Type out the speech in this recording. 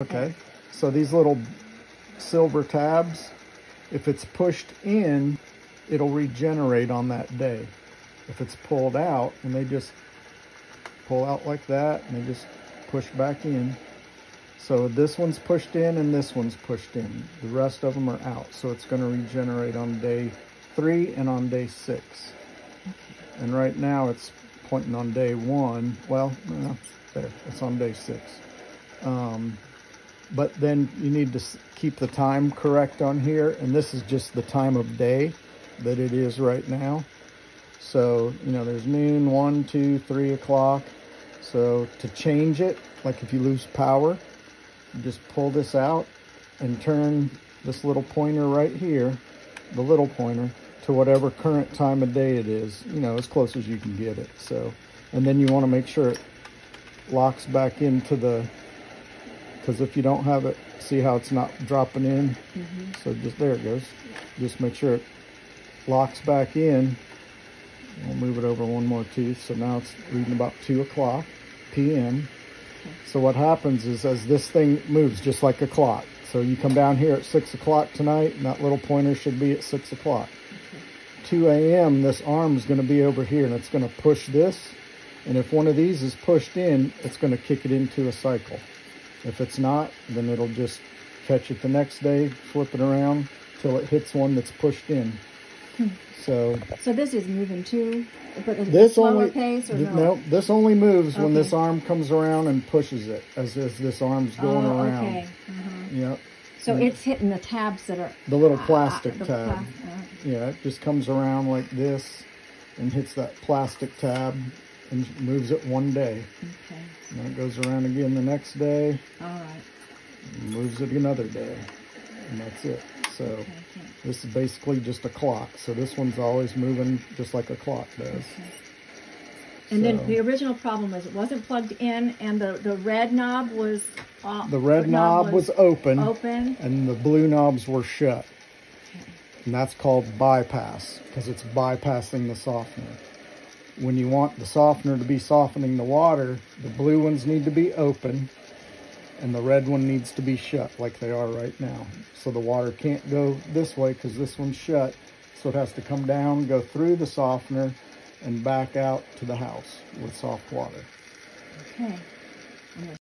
Okay, so these little silver tabs, if it's pushed in, it'll regenerate on that day. If it's pulled out, and they just pull out like that, and they just push back in. So this one's pushed in and this one's pushed in. The rest of them are out. So it's going to regenerate on day three and on day six. And right now it's pointing on day one. Well, no, there, it's on day six. Um, but then you need to keep the time correct on here. And this is just the time of day that it is right now. So, you know, there's noon, one, two, three o'clock. So to change it, like if you lose power, you just pull this out and turn this little pointer right here, the little pointer, to whatever current time of day it is, you know, as close as you can get it. So, and then you want to make sure it locks back into the, because if you don't have it, see how it's not dropping in? Mm -hmm. So just, there it goes. Just make sure it locks back in. We'll move it over one more tooth. So now it's reading about 2 o'clock p.m. So what happens is as this thing moves, just like a clock. So you come down here at 6 o'clock tonight, and that little pointer should be at 6 o'clock. 2 a.m., this arm is going to be over here, and it's going to push this. And if one of these is pushed in, it's going to kick it into a cycle. If it's not, then it'll just catch it the next day, flip it around till it hits one that's pushed in. Hmm. So, so this is moving too, but at this slower only, pace or no? no? this only moves okay. when this arm comes around and pushes it, as, as this arm's going oh, around. okay. Uh -huh. Yep. So mm. it's hitting the tabs that are... The little plastic uh, the tab. Pla uh, yeah, it just comes around like this and hits that plastic tab and moves it one day. Okay. And then it goes around again the next day. All right. Moves it another day. And that's it. So okay, this is basically just a clock. So this one's always moving just like a clock does. Okay. And so, then the original problem was it wasn't plugged in and the, the red knob was off. The red knob, knob was, was, open. Open. And the blue knobs were shut. Okay. And that's called bypass because it's bypassing the softener. When you want the softener to be softening the water, the blue ones need to be open and the red one needs to be shut like they are right now. So the water can't go this way because this one's shut. So it has to come down, go through the softener, and back out to the house with soft water. Okay.